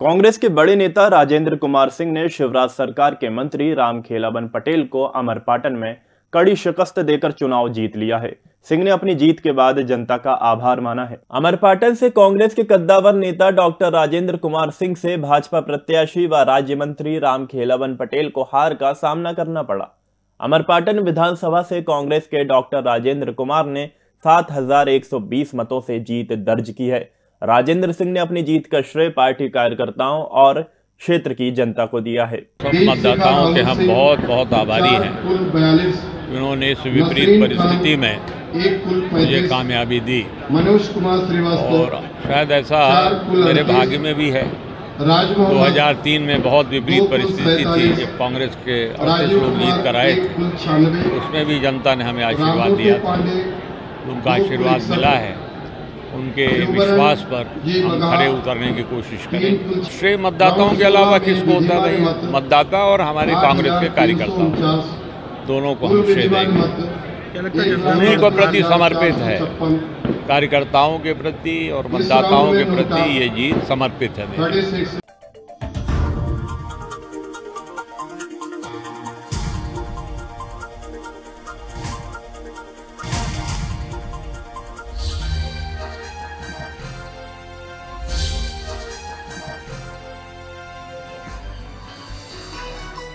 कांग्रेस के बड़े नेता राजेंद्र कुमार सिंह ने शिवराज सरकार के मंत्री रामखेलावन पटेल को अमरपाटन में कड़ी शिकस्त देकर चुनाव जीत लिया है। सिंह ने अपनी जीत के बाद जनता का आभार माना है। अमरपाटन से कांग्रेस के कद्दावर नेता डॉक्टर राजेंद्र कुमार सिंह से भाजपा प्रत्याशी व राज्य मंत्री रामखेलावन पटेल को हार का सामना करना पड़ा। अमरपाटन विधानसभा से कांग्रेस के डॉक्टर राजेंद्र कुमार ने 7,120 मतों से जीत दर्ज की है। राजेंद्र सिंह ने अपनी जीत का श्रेय पार्टी कार्यकर्ताओं और क्षेत्र की जनता को दिया है। सब मतदाताओं के हम बहुत बहुत आभारी हैं। उन्होंने इस विपरीत परिस्थिति में मुझे कामयाबी दी। मनोज कुमार श्रीवास्तव और शायद ऐसा मेरे भाग्य में भी है। राज 2003 में बहुत विपरीत परिस्थिति थी जब कांग्रेस के अड़तीस लोग जीत कर आए थे उसमें भी जनता ने हमें आशीर्वाद दिया था। उनका आशीर्वाद मिला है। उनके विश्वास पर हम खड़े उतरने की कोशिश करें। श्रेय मतदाताओं के अलावा किसको होता है मतदाता और हमारे कांग्रेस के कार्यकर्ता। दोनों को हम श्रेय देंगे। उन्हीं को प्रति समर्पित है। कार्यकर्ताओं के प्रति और मतदाताओं के प्रति ये जीत समर्पित है।